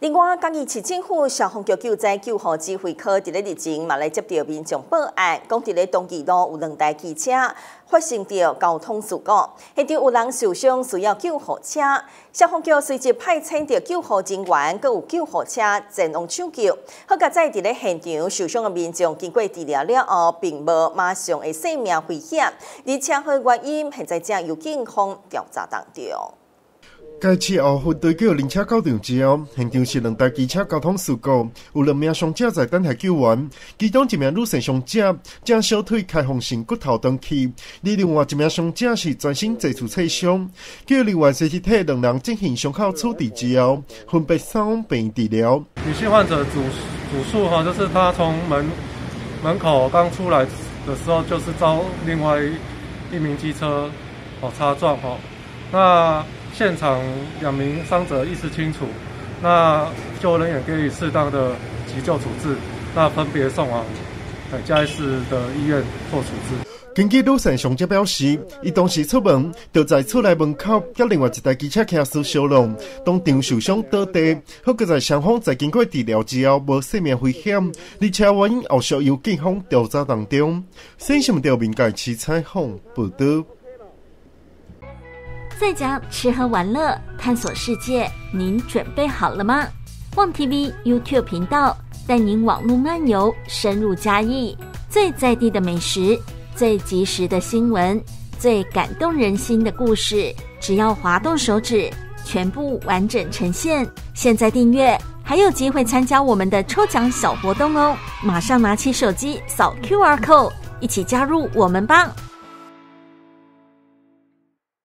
另外，嘉义市政府消防局救灾救护指挥科伫咧日前嘛来接到民众报案，讲伫咧东义路有两台汽车发生着交通事故，现场有人受伤，需要救护车。消防局随即派遣着救护人员，佮有救护车前往抢救。好在在伫咧现场受伤的民众经过治疗了后，并无马上的生命危险，而车祸原因现在正由警方调查当中。该次后分队叫灵车到场之后，现场是两台机车交通事故，有两名伤者在等待救援。其中一名女性伤者将小腿开放性骨头断去，而另外一名伤者是全身接触挫伤。叫另外三体两人进行伤口处理之后，分别送往病院治疗。女性患者主主诉哈，就是她从门门口刚出来的时候，就是遭另外一名机车哦擦撞哈，那。现场两名伤者意识清楚，那救护人员给予适当的急救处置，那分别送往嘉义市的医院做处置。根据路线上者表示，伊当时出门就在出来门口，甲另外一台机车骑士相撞，当场受伤倒地。好在双方在经过治疗之后无生命危险，而且原因后续由警方调查当中。新闻调频盖七采访报道。在家吃喝玩乐，探索世界，您准备好了吗？旺 TV YouTube 频道带您网络漫游，深入嘉义最在地的美食，最及时的新闻，最感动人心的故事，只要滑动手指，全部完整呈现。现在订阅还有机会参加我们的抽奖小活动哦！马上拿起手机扫 QR code，一起加入我们吧！